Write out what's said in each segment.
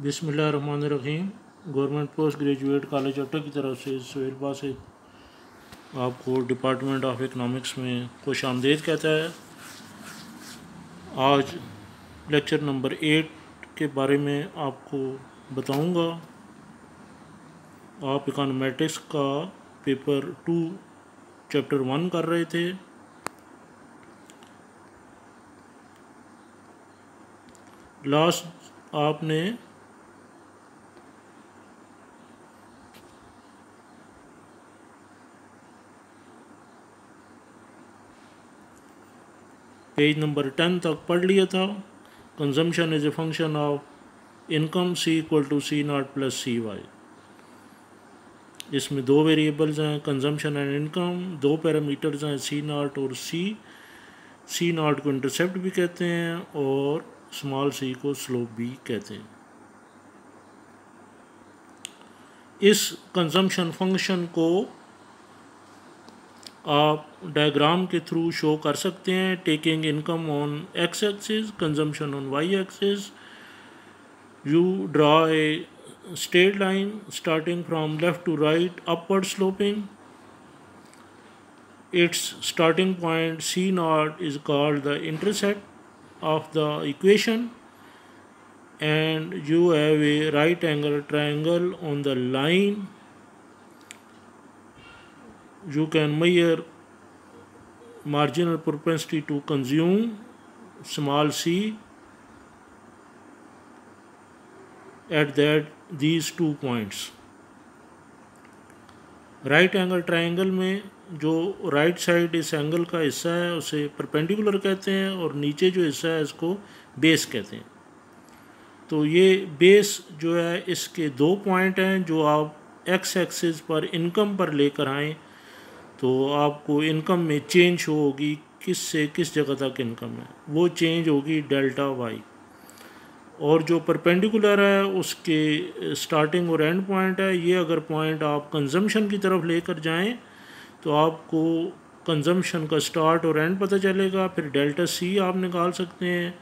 बिसमीम government post graduate college Atta की तरफ़ से सुहेल से आपको डिपार्टमेंट ऑफ़ इकनॉमिक्स में खुश आमदेद कहता है। आज लेक्चर नंबर एट के बारे में आपको बताऊँगा। आप इकोनॉमेटिक्स का पेपर टू, चैप्टर वन कर रहे थे। लास्ट आपने पेज नंबर टेन तक पढ़ लिया था। Consumption is a function of income C equal to C not plus C Y इसमें दो वेरिएबल्स हैं कंजम्पशन एंड इनकम दो पैरामीटर्स हैं सी नॉट और सी सी नॉट को इंटरसेप्ट भी कहते हैं और स्मॉल सी को स्लोप भी कहते हैं। इस कंजम्पशन फ़ंक्शन को आप डायग्राम के थ्रू शो कर सकते हैं taking income on X axis consumption on Y axis you draw a straight line starting from left to right upward sloping it's starting point C not is called the intersect of the equation and you have a right angle triangle on the line. You can measure marginal propensity to consume small c. At that, these two points. Right angle triangle में जो right side इस angle का हिस्सा है, उसे perpendicular कहते हैं और नीचे जो हिस्सा है, इसको बेस कहते हैं। तो ये बेस जो है, इसके दो पॉइंट हैं जो आप एक्स एक्सिस पर इनकम पर लेकर आएँ तो आपको इनकम में चेंज होगी किस से किस जगह तक इनकम है। वो चेंज होगी डेल्टा वाई। और जो परपेंडिकुलर है, उसके स्टार्टिंग और एंड पॉइंट है। ये अगर पॉइंट आप कंजम्पशन की तरफ़ लेकर जाएँ तो आपको कंजम्पशन का स्टार्ट और एंड पता चलेगा। फिर डेल्टा सी आप निकाल सकते हैं।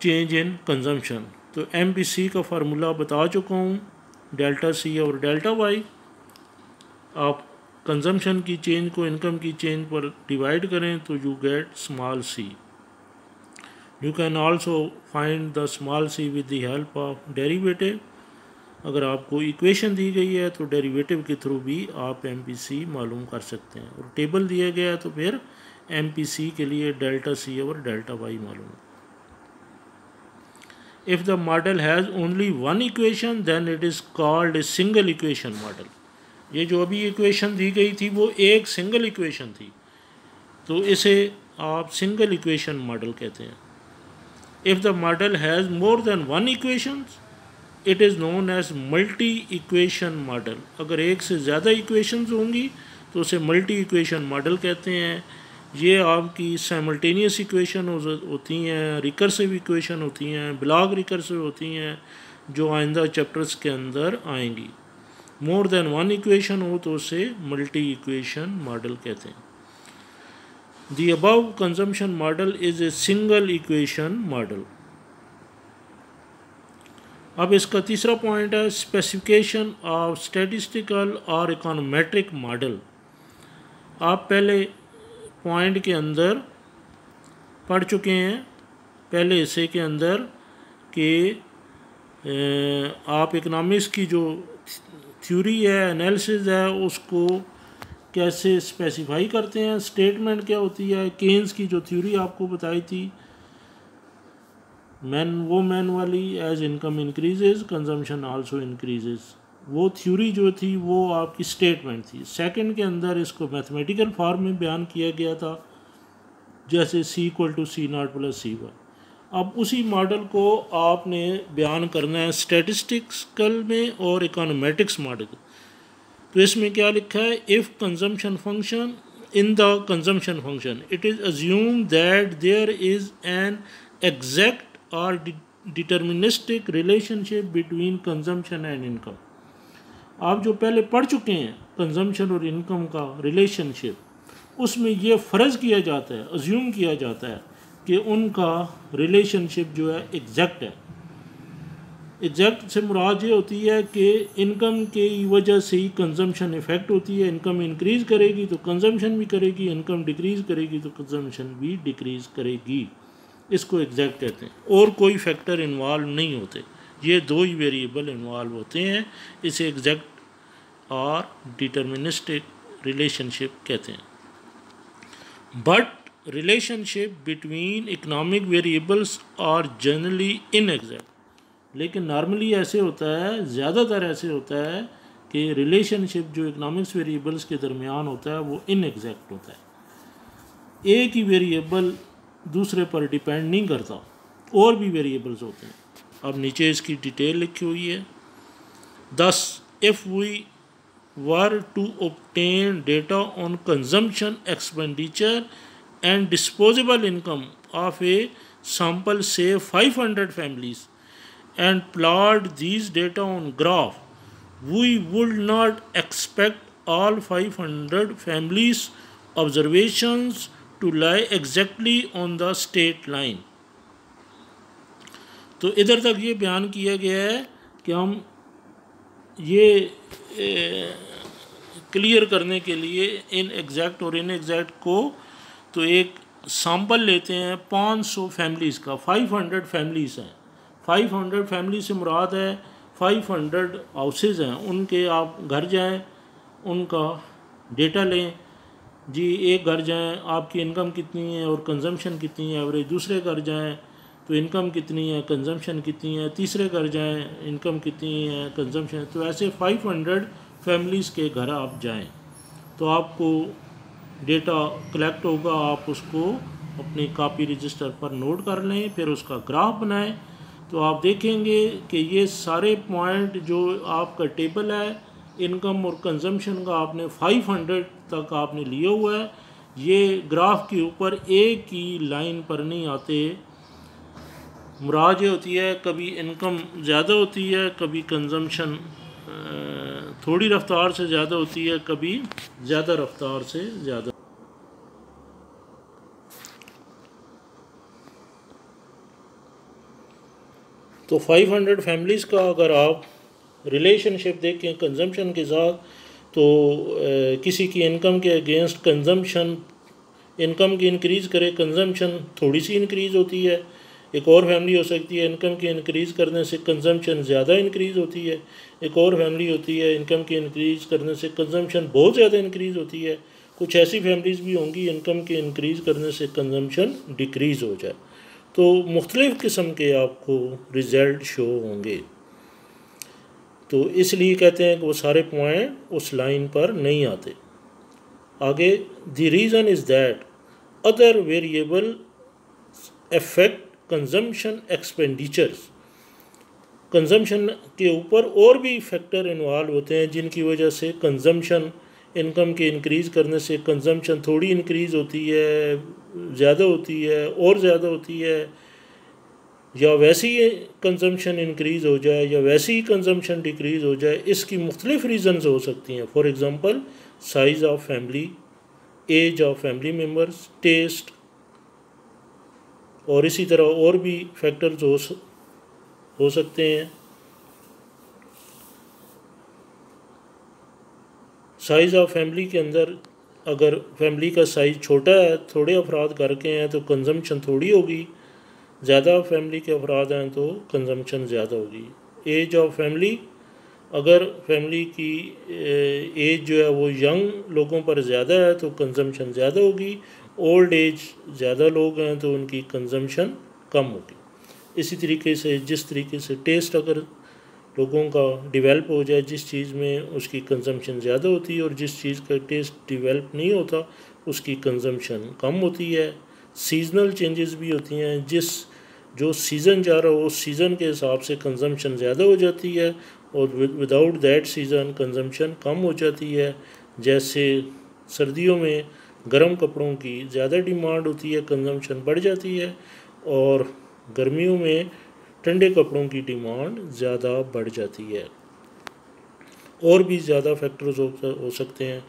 चेंज इन कंजम्पशन तो एम पी सी का फार्मूला बता चुका हूँ डेल्टा सी और डेल्टा वाई आप कंजम्पशन की चेंज को इनकम की चेंज पर डिवाइड करें तो you get small C you can also find the small C with the help of derivative अगर आपको इक्वेशन दी गई है तो डेरिवेटिव के थ्रू भी आप एम पी सी मालूम कर सकते हैं। और टेबल दिया गया तो फिर एम पी सी के लिए डेल्टा सी और डेल्टा वाई मालूम। If the model has only one equation then it is called a single equation model ये जो अभी इक्वेशन दी गई थी, वो एक सिंगल इक्वेशन थी। तो इसे आप सिंगल इक्वेशन मॉडल कहते हैं। If the model has more than one equation it is known as multi equation model अगर एक से ज़्यादा इक्वेशंस होंगी तो उसे मल्टी इक्वेशन मॉडल कहते हैं। ये आपकी साइमल्टेनियस इक्वेशन होती हैं रिकर्सिव इक्वेशन होती हैं ब्लॉग रिकर्सिव होती हैं, जो आइंदा चैप्टर्स के अंदर आएँगी। मोर देन वन इक्वेशन हो तो उसे मल्टी इक्वेशन मॉडल कहते हैं। The above consumption model is a single equation model अब इसका तीसरा पॉइंट है स्पेसिफिकेशन ऑफ़ स्टेटिस्टिकल और इकोनोमेट्रिक मॉडल आप पहले पॉइंट के अंदर पढ़ चुके हैं, पहले हिस्से के अंदर कि आप इकनॉमिक्स की जो थ्योरी है एनालिसिस है, उसको कैसे स्पेसिफाई करते हैं स्टेटमेंट क्या होती है केन्स की जो थ्योरी आपको बताई थी मैन वो मैन वाली as income increases consumption also increases वो थ्योरी जो थी, वो आपकी स्टेटमेंट थी. सेकंड के अंदर इसको मैथमेटिकल फॉर्म में बयान किया गया था, जैसे C equal to C not plus C one अब उसी मॉडल को आपने बयान करना है स्टेटिस्टिक्सकल में और इकोनोमेटिक्स मॉडल तो इसमें क्या लिखा है? If consumption function in the consumption function it is assume that there is an exact और deterministic relationship between consumption and income आप जो पहले पढ़ चुके हैं कंजम्पशन और इनकम का रिलेशनशिप उसमें यह फ़र्ज़ किया जाता है अज्यूम किया जाता है कि उनका रिलेशनशिप जो है एग्जैक्ट है। एग्जैक्ट से मुराद ये होती है कि इनकम की वजह से ही कंजम्पशन इफ़ेक्ट होती है। इनकम इंक्रीज़ करेगी तो कंजम्पशन भी करेगी इनकम डिक्रीज़ करेगी तो कंजम्पशन भी डिक्रीज़ करेगी। इसको एग्जैक्ट कहते हैं। और कोई फैक्टर इन्वॉल्व नहीं होते। ये दो ही वेरिएबल इन्वॉल्व होते हैं। इसे एग्जैक्ट और डिटर्मिनिस्टिक रिलेशनशिप कहते हैं। But relationship between economic variables are generally inexact लेकिन नॉर्मली ऐसे होता है, ज़्यादातर ऐसे होता है कि रिलेशनशिप जो इकनॉमिक्स वेरिएबल्स के दरमियान होता है, वो इन एग्जैक्ट होता है। एक ही वेरिएबल दूसरे पर डिपेंड नहीं करता। और भी वेरिएबल्स होते हैं। अब नीचे इसकी डिटेल लिखी हुई है। Thus if we were to obtain data on consumption expenditure and disposable income of a sample say 500 families and plot these data on graph we would not expect all 500 families observations to lie exactly on the state line तो इधर तक ये बयान किया गया है कि हम ये क्लियर करने के लिए इन एग्जैक्ट और इन एग्जैक्ट को तो एक सैंपल लेते हैं 500 फैमिलीज़ का 500 फैमिलीज़ हैं। 500 फैमिली से मुराद है 500 हाउसेज हैं। उनके आप घर जाएँ, उनका डेटा लें। जी, एक घर जाएँ, आपकी इनकम कितनी है और कंजम्पशन कितनी है एवरेज दूसरे घर जाएँ तो इनकम कितनी है कंजम्पशन कितनी है, तीसरे घर जाएँ इनकम कितनी है कंजम्पशन तो ऐसे 500 फैमिलीज़ के घर आप जाएँ। तो आपको डेटा कलेक्ट होगा, आप उसको अपनी कापी रजिस्टर पर नोट कर लें, फिर उसका ग्राफ बनाएँ। तो आप देखेंगे कि ये सारे पॉइंट जो आपका टेबल है, इनकम और कंजम्पशन का आपने 500 तक आपने लिया हुआ है। ये ग्राफ के ऊपर एक ही लाइन पर नहीं आते। मुराद ये होती है, कभी इनकम ज़्यादा होती है, कभी कंजम्पशन थोड़ी रफ्तार से ज़्यादा होती है, कभी ज़्यादा रफ्तार से ज़्यादा। तो 500 फैमिलीज़ का अगर आप रिलेशनशिप देखें कंजम्पशन के साथ तो आ, किसी की इनकम के अगेंस्ट कंजम्पशन इनकम की इंक्रीज़ करे कंजम्पशन थोड़ी सी इंक्रीज़ होती है। एक और फैमिली हो सकती है इनकम की इंक्रीज़ करने से कंजम्पशन ज़्यादा इंक्रीज़ होती है। एक और फैमिली होती है इनकम की इंक्रीज़ करने से कंजम्पशन बहुत ज़्यादा इंक्रीज़ होती है। कुछ ऐसी फैमिलीज़ भी होंगी इनकम के इंक्रीज़ करने से कंजम्पशन डिक्रीज़ हो जाए। तो मुख्तलिफ़ किस्म के आपको रिज़ल्ट शो होंगे। तो इसलिए कहते हैं कि वो सारे पॉइंट उस लाइन पर नहीं आते। आगे the reason is that other variable affect consumption expenditures consumption के ऊपर और भी फैक्टर इन्वॉल्व होते हैं, जिनकी वजह से कंजम्पशन इनकम के इंक्रीज़ करने से कंजम्पशन थोड़ी इंक्रीज़ होती है, ज़्यादा होती है, और ज़्यादा होती है। या वैसे ही कंजम्पशन इंक्रीज़ हो जाए, या वैसे ही कंजम्पशन डिक्रीज़ हो जाए, इसकी मुख्तलिफ़ रीज़न्स हो सकती हैं। For example size of family age of family members taste और इसी तरह और भी फैक्टर्स हो हो सकते हैं। साइज़ ऑफ़ फैमिली के अंदर अगर फैमिली का साइज़ छोटा है, थोड़े अफराद घर के हैं तो कंजम्पशन थोड़ी होगी। ज़्यादा फैमिली के अफराद हैं तो कंजम्पशन ज़्यादा होगी। एज ऑफ़ फैमिली अगर फैमिली की एज जो है वो यंग लोगों पर ज़्यादा है तो कंजम्पशन ज़्यादा होगी। ओल्ड एज ज़्यादा लोग हैं तो उनकी कंजम्पशन कम होगी। इसी तरीके से, जिस तरीके से टेस्ट अगर लोगों का डेवलप हो जाए, जिस चीज़ में उसकी कंजम्पशन ज़्यादा होती है और जिस चीज़ का टेस्ट डेवलप नहीं होता, उसकी कंजम्पशन कम होती है। सीजनल चेंजेस भी होती हैं, जिस, जो सीज़न जा रहा हो, उस सीज़न के हिसाब से कंजम्पशन ज़्यादा हो जाती है और विदाउट दैट सीज़न कंजम्पशन कम हो जाती है। जैसे सर्दियों में गर्म कपड़ों की ज़्यादा डिमांड होती है कंजम्पशन बढ़ जाती है और गर्मियों में ठंडे कपड़ों की डिमांड ज़्यादा बढ़ जाती है। और भी ज़्यादा फैक्टर्स हो सकते हैं।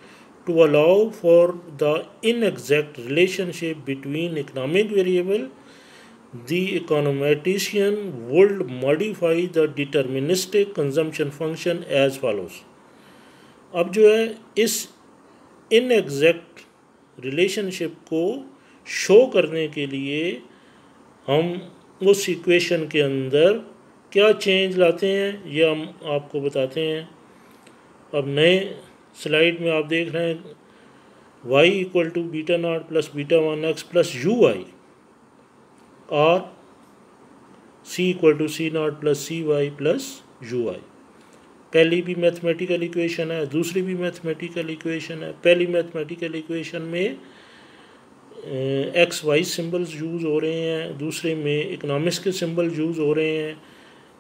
To allow for the inexact relationship between economic variable the econometrician would modify the deterministic consumption function as follows. अब जो है, इस इन एग्जैक्ट रिलेशनशिप को शो करने के लिए हम उस इक्वेशन के अंदर क्या चेंज लाते हैं, ये हम आपको बताते हैं। अब नए स्लाइड में आप देख रहे हैं, y equal to beta not plus beta one X plus U I और c equal to C not plus C Y plus U I पहली भी मैथमेटिकल इक्वेशन है, दूसरी भी मैथमेटिकल इक्वेशन है, पहली मैथमेटिकल इक्वेशन में एक्स वाई सिंबल्स यूज़ हो रहे हैं, दूसरे में इकनॉमिक्स के सिंबल यूज़ हो रहे हैं।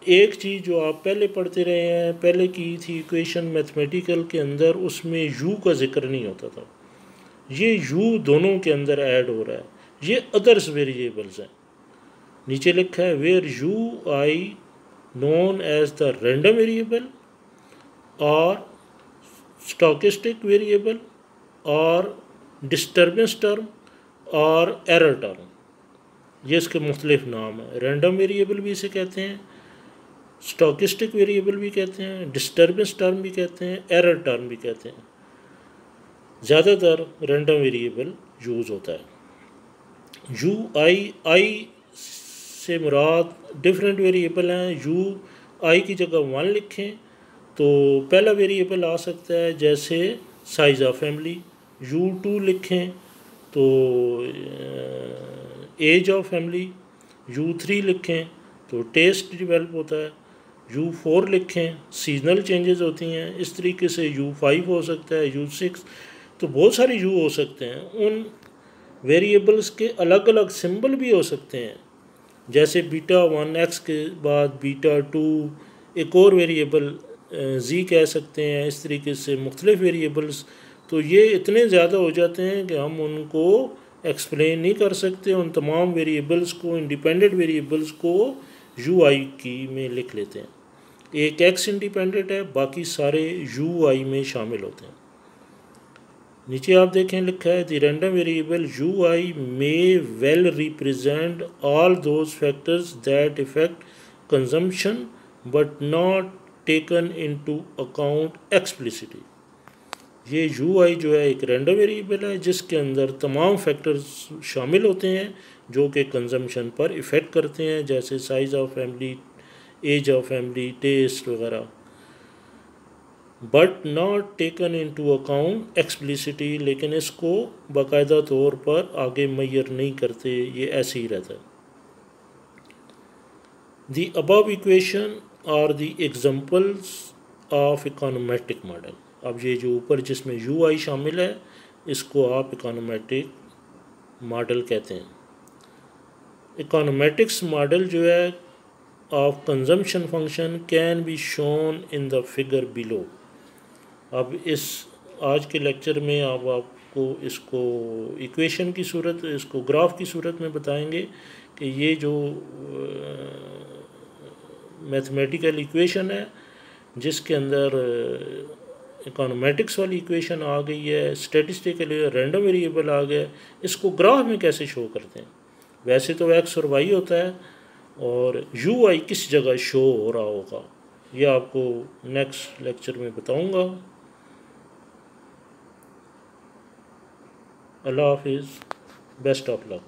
एक चीज़ जो आप पहले पढ़ते रहे हैं, पहले की थी इक्वेशन मैथमेटिकल के अंदर, उसमें यू का ज़िक्र नहीं होता था। ये यू दोनों के अंदर ऐड हो रहा है। ये अदर्स वेरिएबल्स हैं। नीचे लिखा है where U I known as the random variable और स्टॉकिस्टिक वेरिएबल और डिस्टर्बेंस टर्म और एरर टर्म ये इसके मुख्तलिफ़ नाम हैं। रैंडम वेरिएबल भी इसे कहते हैं। स्टॉकिस्टिक वेरिएबल भी कहते हैं। डिस्टर्बेंस टर्म भी कहते हैं। एरर टर्म भी कहते हैं। ज़्यादातर रैंडम वेरिएबल यूज़ होता है। यू आई आई से मुराद डिफरेंट वेरिएबल हैं। यू आई की जगह वन लिखें तो पहला वेरिएबल आ सकता है जैसे size of family U two लिखें तो age of family U three लिखें तो टेस्ट डिवेल्प होता है। यू फोर लिखें सीजनल चेंजेस होती हैं। इस तरीके से यू फाइव हो सकता है यू सिक्स तो बहुत सारे यू हो सकते हैं। उन वेरिएबल्स के अलग अलग सिंबल भी हो सकते हैं। जैसे बीटा वन एक्स के बाद बीटा टू एक और वेरिएबल जी कह सकते हैं। इस तरीके से मुख्तलिफ़ वेरिएबल्स तो ये इतने ज़्यादा हो जाते हैं कि हम उनको एक्सप्लेन नहीं कर सकते, उन तमाम वेरिएबल्स को इंडिपेंडेंट वेरिएबल्स को यू आई की में लिख लेते हैं। एक एक्स इंडिपेंडेंट है, बाकी सारे यू आई में शामिल होते हैं। नीचे आप देखें लिखा है the random variable u i may well represent all those factors that affect consumption but not taken into account explicitly ये यू आई जो है एक रैंडम वेरिएबल है, जिसके अंदर तमाम फैक्टर्स शामिल होते हैं, जो कि कंजम्पशन पर इफ़ेक्ट करते हैं, जैसे size of family age of family taste वगैरह। But not taken into account explicitly लेकिन इसको बाकायदा तौर पर आगे मैयर नहीं करते, ये ऐसे ही रहता है। The equation are the examples of econometric model अब ये जो ऊपर जिसमें यू आई शामिल है, इसको आप इकोनोमेट्रिक मॉडल कहते हैं। इकोनोमेटिक्स मॉडल जो है of consumption function can be shown in the figure below अब इस, आज के लेक्चर में आप आपको इसको इक्वेशन की सूरत, इसको ग्राफ की सूरत में बताएँगे कि ये जो मैथमेटिकल इक्वेशन है, जिसके अंदर इकोनोमेटिक्स वाली इक्वेशन आ गई है स्टेटिस्टिकली रैंडम वेरिएबल आ गया, इसको ग्राफ में कैसे शो करते हैं? वैसे तो एक्स और वाई होता है, और यू आई किस जगह शो हो रहा होगा? ये आपको नेक्स्ट लेक्चर में बताऊँगा। अल्लाह हाफिज़ बेस्ट ऑफ़ लक